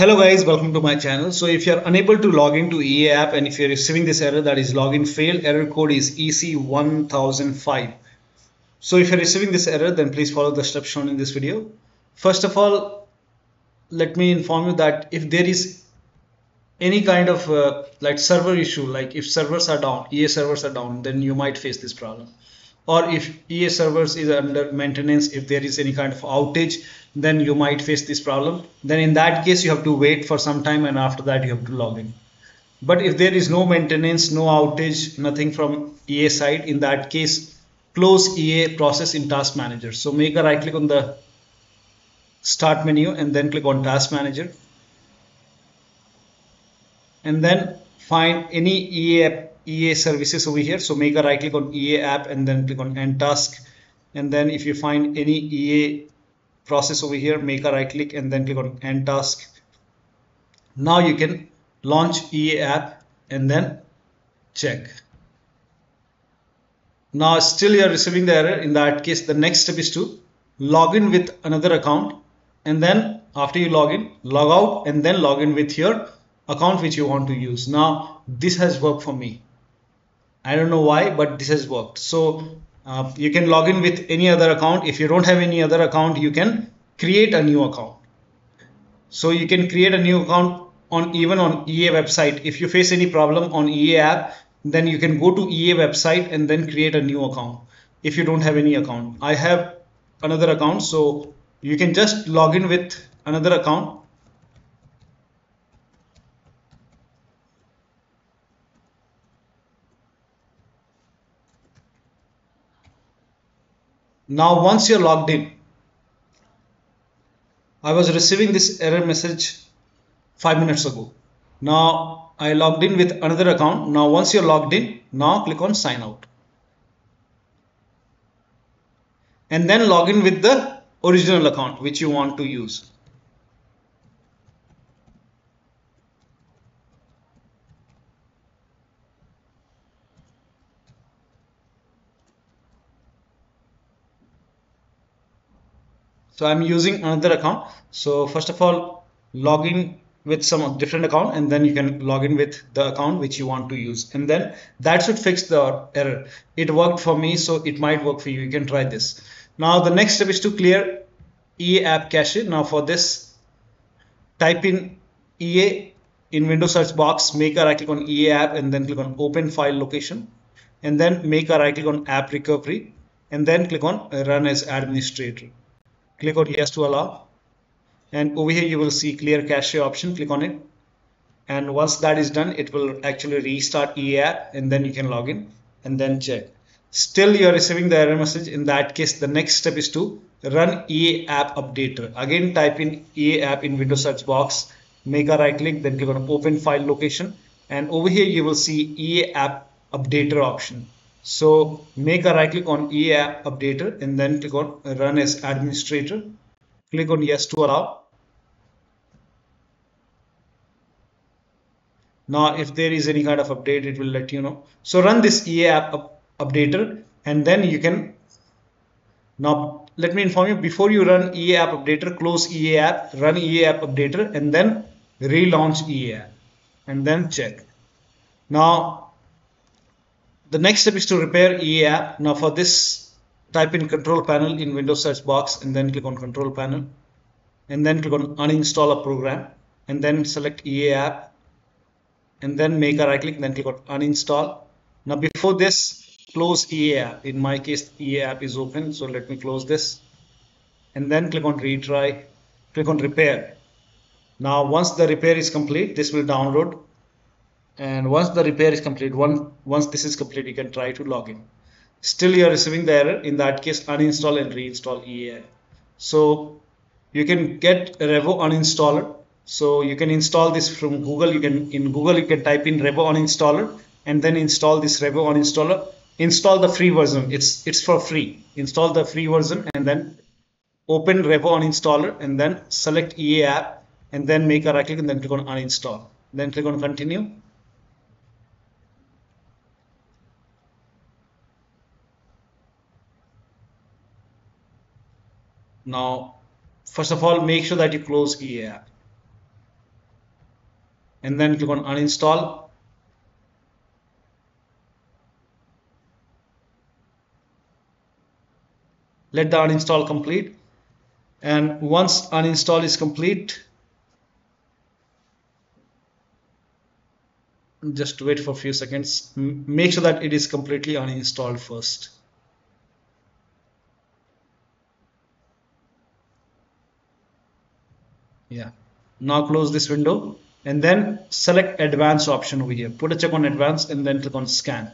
Hello guys, welcome to my channel. So if you're unable to log into EA app and if you're receiving this error that is login failed, error code is EC1005. So if you're receiving this error, then please follow the steps shown in this video. First of all, let me inform you that if there is any kind of uh, like server issue, like if servers are down, EA servers are down, then you might face this problem or if EA servers is under maintenance, if there is any kind of outage, then you might face this problem. Then in that case, you have to wait for some time and after that you have to log in. But if there is no maintenance, no outage, nothing from EA side, in that case, close EA process in task manager. So make a right click on the start menu and then click on task manager. And then find any EA EA services over here. So make a right click on EA app and then click on end task. And then if you find any EA process over here, make a right click and then click on end task. Now you can launch EA app and then check. Now still you are receiving the error. In that case, the next step is to log in with another account and then after you log in, log out and then log in with your account which you want to use. Now this has worked for me. I don't know why, but this has worked. So uh, you can log in with any other account. If you don't have any other account, you can create a new account. So you can create a new account on even on EA website. If you face any problem on EA app, then you can go to EA website and then create a new account. If you don't have any account, I have another account. So you can just log in with another account Now once you're logged in, I was receiving this error message five minutes ago. Now I logged in with another account. Now once you're logged in, now click on sign out. And then log in with the original account which you want to use. So i'm using another account. So first of all log in with some different account and then you can log in with the account which you want to use. And then that should fix the error. It worked for me so it might work for you. You can try this. Now the next step is to clear EA app cache. Now for this type in EA in Windows search box make a right click on EA app and then click on open file location and then make a right click on app recovery and then click on run as administrator click on yes to allow. And over here you will see clear cache option. Click on it. And once that is done it will actually restart EA app and then you can log in and then check. Still you are receiving the error message. In that case the next step is to run EA app updater. Again type in EA app in Windows search box make a right click then click on open file location. And over here you will see EA app updater option so make a right click on EA updater and then click on run as administrator. Click on yes to allow. Now if there is any kind of update it will let you know. So run this EA app up updater and then you can now let me inform you before you run EA app updater close EA app run EA app updater and then relaunch EA and then check. Now the next step is to repair EA app. Now for this, type in control panel in Windows search box and then click on control panel and then click on uninstall a program and then select EA app and then make a right click then click on uninstall. Now before this, close EA app. In my case, EA app is open. So let me close this and then click on retry, click on repair. Now once the repair is complete, this will download and once the repair is complete one once this is complete you can try to log in. Still you are receiving the error. In that case uninstall and reinstall EA so you can get Revo uninstaller so you can install this from Google. You can in Google you can type in Revo uninstaller and then install this Revo uninstaller. Install the free version. It's it's for free. Install the free version and then open Revo uninstaller and then select EA app and then make a right click and then click on uninstall. Then click on continue Now, first of all, make sure that you close EA app. and then click on uninstall. Let the uninstall complete. And once uninstall is complete just wait for a few seconds. Make sure that it is completely uninstalled first yeah. Now close this window and then select advanced option over here. Put a check on advanced and then click on scan.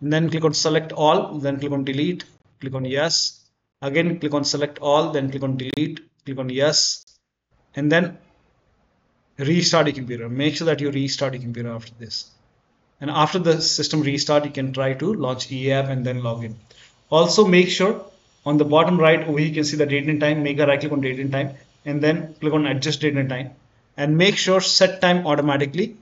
And then click on select all then click on delete click on yes. Again click on select all then click on delete click on yes. And then restart your computer. Make sure that you restart your computer after this. And after the system restart you can try to launch EA app and then log in. Also make sure on the bottom right over here you can see the date and time make a right click on date and time and then click on adjust date and time. And make sure set time automatically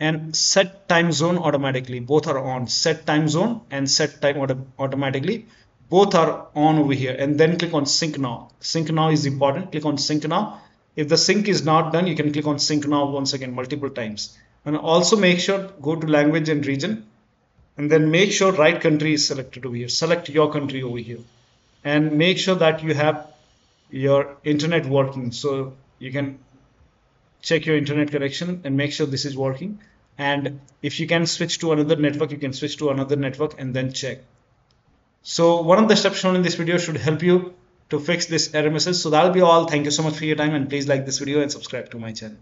and set time zone automatically. Both are on. Set time zone and set time auto automatically. Both are on over here. And then click on sync now. Sync now is important. Click on sync now. If the sync is not done, you can click on sync now once again multiple times. And also make sure go to language and region and then make sure right country is selected over here. Select your country over here and make sure that you have your internet working. So you can check your internet connection and make sure this is working. And if you can switch to another network, you can switch to another network and then check. So one of the steps shown in this video should help you to fix this error message. So that'll be all. Thank you so much for your time and please like this video and subscribe to my channel.